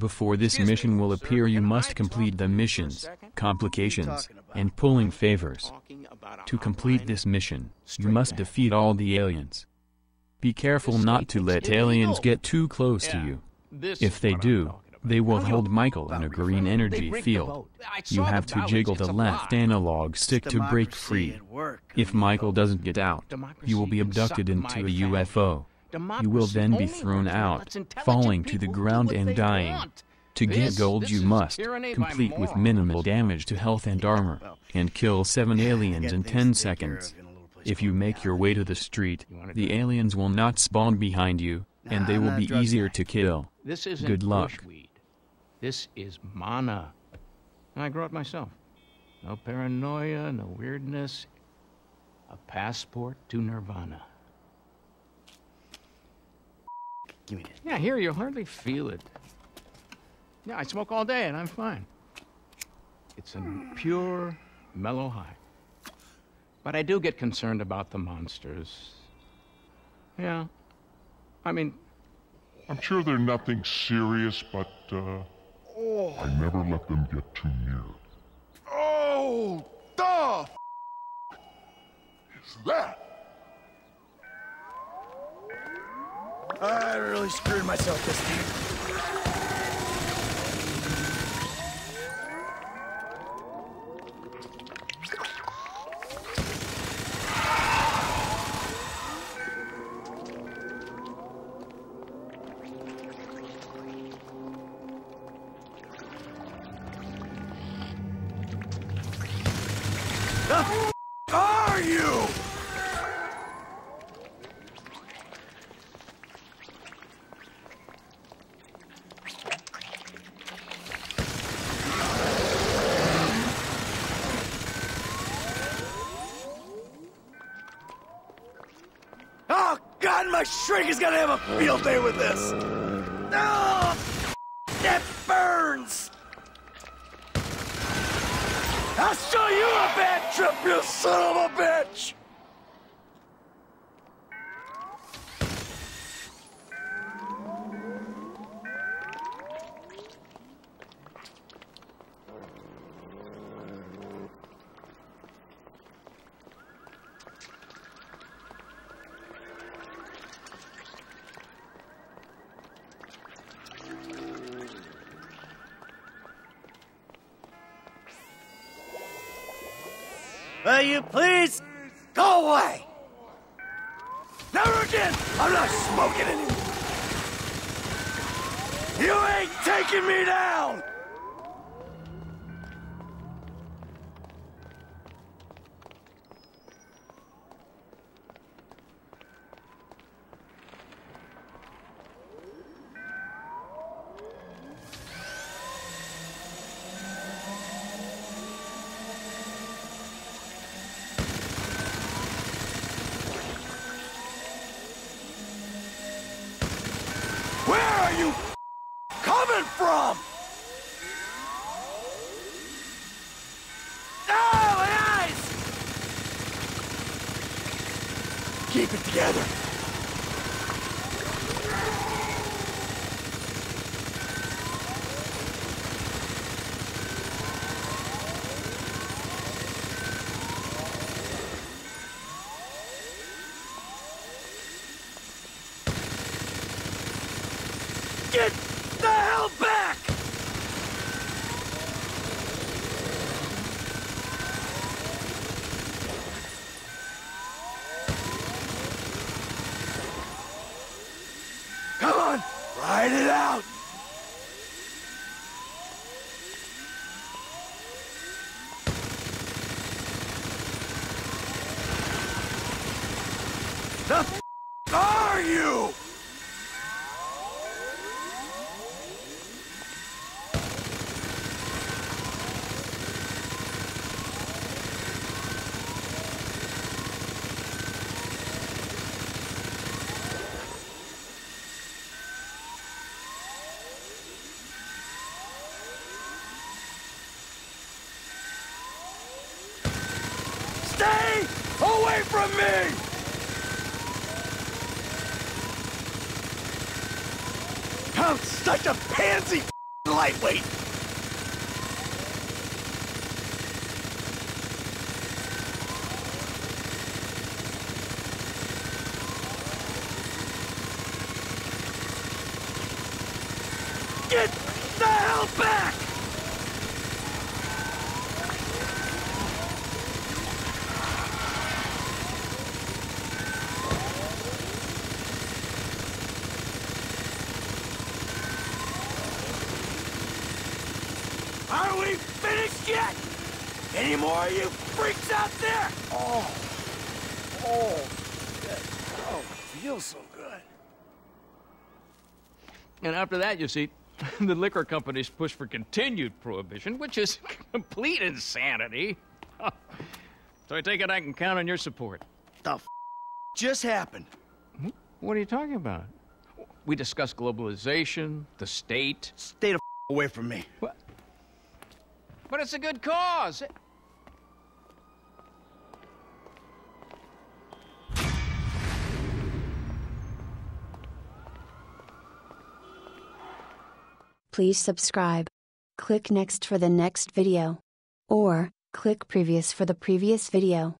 Before this Excuse me, mission will sir, appear you must I complete the to you for a missions, complications, and pulling favors. Talking about a To complete this mission, you must defeat all the aliens. Be careful not to let aliens get too close to you. If they do, they will hold Michael in a green energy field. You have to jiggle the left analog stick to break free. If Michael doesn't get out, you will be abducted into a. UFO. You will then be thrown out, falling to the ground and dying. want. To get This- gold this you must, complete with minimal damage to health and armor, Well, and kill seven aliens in 10 to take care seconds. of in a little place If you make your way to the street, the aliens will not spawn behind you, and they will be easier to kill. This isn't Good luck. bushweed. This is mana. And I grow it myself. No paranoia, no weirdness. A passport to nirvana. Give me that. Yeah, here you hardly feel it. Yeah, I smoke all day and I'm fine. It's a pure, mellow high. But I do get concerned about the monsters. Yeah. I mean, I'm sure they're nothing serious, but uh, I never let them get too near. Oh, the f- is that? I really screwed myself this time f- are you? Oh God, my shrink is gonna have a field day with this. No, that burns. I'll show you a bad trip, you son of a bitch. Will you please go away? Never again! I'm not smoking anymore! You ain't taking me down! You coming from? Oh, My eyes! Keep it together. Get the hell back! Come on, ride it out! The f- are you? Stay away from me! I'm such a pansy lightweight. Get the hell back! Are we finished yet? Any more of you freaks out there? Oh, oh, shit. oh, feels so good. And after that, you see, the liquor companies push for continued prohibition, which is complete insanity. so I take it I can count on your support. The f- just happened. Hmm? What are you talking about? We discussed globalization, the state. Stay the f- away from me. What? But it's a good cause. Please subscribe. Click next for the next video. Or, click previous for the previous video.